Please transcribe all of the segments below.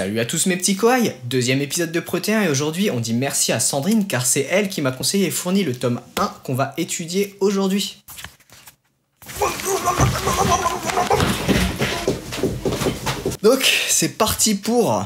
Salut à tous mes petits koaïs Deuxième épisode de Protéin et aujourd'hui on dit merci à Sandrine car c'est elle qui m'a conseillé et fourni le tome 1 qu'on va étudier aujourd'hui. Donc c'est parti pour...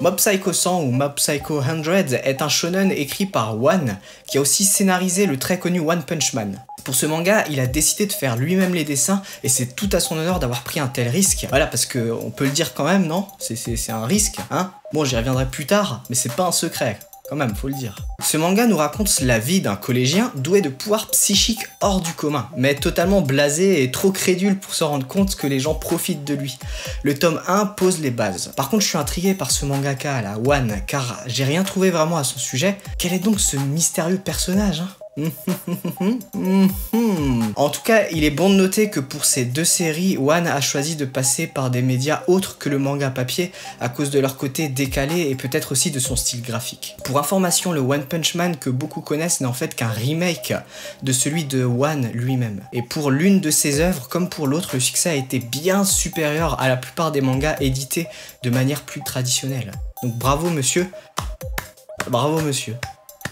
Mob Psycho 100 ou Mob Psycho 100 est un shonen écrit par One qui a aussi scénarisé le très connu One Punch Man. Pour ce manga, il a décidé de faire lui-même les dessins et c'est tout à son honneur d'avoir pris un tel risque. Voilà, parce que on peut le dire quand même, non? C'est un risque, hein? Bon, j'y reviendrai plus tard, mais c'est pas un secret. Quand même, faut le dire. Ce manga nous raconte la vie d'un collégien doué de pouvoirs psychiques hors du commun, mais totalement blasé et trop crédule pour se rendre compte que les gens profitent de lui. Le tome 1 pose les bases. Par contre, je suis intrigué par ce mangaka, la One, car j'ai rien trouvé vraiment à son sujet. Quel est donc ce mystérieux personnage hein? en tout cas, il est bon de noter que pour ces deux séries, One a choisi de passer par des médias autres que le manga papier à cause de leur côté décalé et peut-être aussi de son style graphique. Pour information, le One Punch Man que beaucoup connaissent n'est en fait qu'un remake de celui de One lui-même. Et pour l'une de ses œuvres, comme pour l'autre, le succès a été bien supérieur à la plupart des mangas édités de manière plus traditionnelle. Donc bravo monsieur. Bravo monsieur.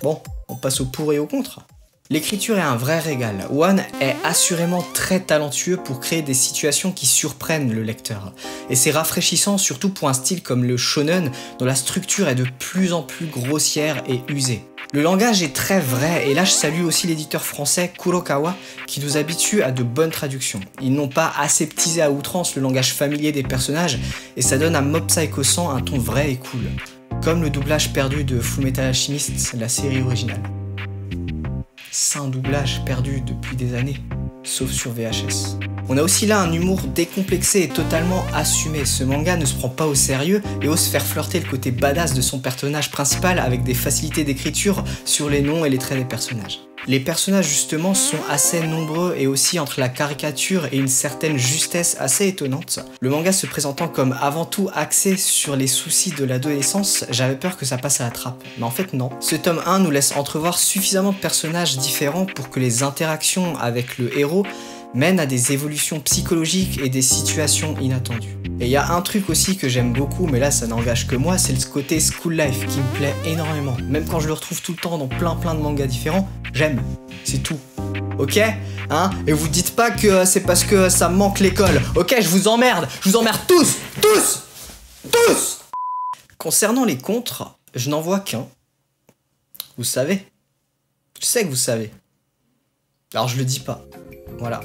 Bon, on passe au pour et au contre. L'écriture est un vrai régal. One est assurément très talentueux pour créer des situations qui surprennent le lecteur. Et c'est rafraîchissant surtout pour un style comme le shonen dont la structure est de plus en plus grossière et usée. Le langage est très vrai et là je salue aussi l'éditeur français Kurokawa qui nous habitue à de bonnes traductions. Ils n'ont pas aseptisé à outrance le langage familier des personnages et ça donne à Mob Psycho 100 un ton vrai et cool. Comme le doublage perdu de Fullmetal Alchemist, la série originale un doublage perdu depuis des années, sauf sur VHS. On a aussi là un humour décomplexé et totalement assumé. Ce manga ne se prend pas au sérieux et ose faire flirter le côté badass de son personnage principal avec des facilités d'écriture sur les noms et les traits des personnages. Les personnages justement sont assez nombreux et aussi entre la caricature et une certaine justesse assez étonnante. Le manga se présentant comme avant tout axé sur les soucis de l'adolescence, j'avais peur que ça passe à la trappe. Mais en fait non. Ce tome 1 nous laisse entrevoir suffisamment de personnages différents pour que les interactions avec le héros mènent à des évolutions psychologiques et des situations inattendues. Et il y a un truc aussi que j'aime beaucoup, mais là ça n'engage que moi, c'est le côté school life qui me plaît énormément. Même quand je le retrouve tout le temps dans plein plein de mangas différents, j'aime. C'est tout. Ok? Hein? Et vous dites pas que c'est parce que ça me manque l'école. Ok, je vous emmerde. Je vous emmerde tous Tous Tous Concernant les contres, je n'en vois qu'un. Vous savez? Je sais que vous savez. Alors je le dis pas. Voilà.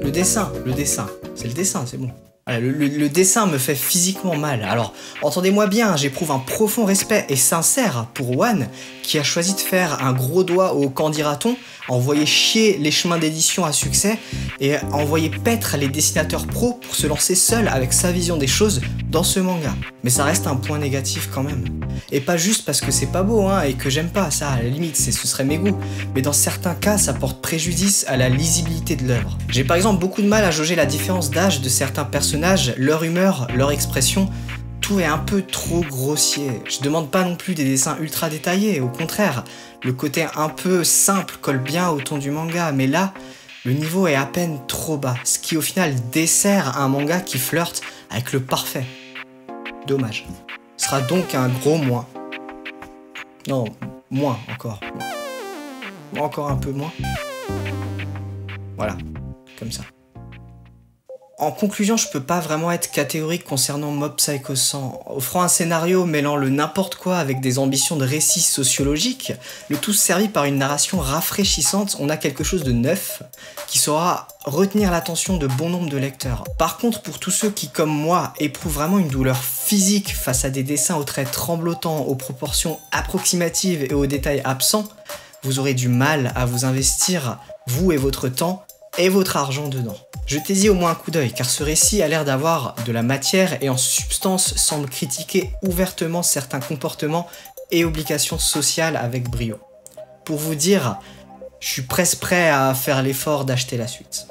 Le dessin, le dessin. C'est le dessin, c'est bon. Le, dessin me fait physiquement mal. Alors, entendez-moi bien, j'éprouve un profond respect et sincère pour One, qui a choisi de faire un gros doigt au candidaton envoyer chier les chemins d'édition à succès et envoyer paître les dessinateurs pros pour se lancer seul avec sa vision des choses dans ce manga. Mais ça reste un point négatif quand même. Et pas juste parce que c'est pas beau hein, et que j'aime pas, ça à la limite, ce serait mes goûts. Mais dans certains cas, ça porte préjudice à la lisibilité de l'œuvre. J'ai par exemple beaucoup de mal à jauger la différence d'âge de certains personnages, leur humeur, leur expression, tout est un peu trop grossier. Je demande pas non plus des dessins ultra détaillés, au contraire. Le côté un peu simple colle bien au ton du manga, mais là, le niveau est à peine trop bas, ce qui au final dessert un manga qui flirte avec le parfait. Dommage. Ce sera donc un gros moins. Non, moins encore. Encore un peu moins. Voilà, comme ça. En conclusion, je peux pas vraiment être catégorique concernant Mob Psycho 100. Offrant un scénario mêlant le n'importe quoi avec des ambitions de récit sociologique, le tout servi par une narration rafraîchissante, on a quelque chose de neuf qui saura retenir l'attention de bon nombre de lecteurs. Par contre, pour tous ceux qui, comme moi, éprouvent vraiment une douleur physique face à des dessins aux traits tremblotants, aux proportions approximatives et aux détails absents, vous aurez du mal à vous investir, vous et votre temps, et votre argent dedans. Jetez-y au moins un coup d'œil, car ce récit a l'air d'avoir de la matière et en substance semble critiquer ouvertement certains comportements et obligations sociales avec brio. Pour vous dire, je suis presque prêt à faire l'effort d'acheter la suite.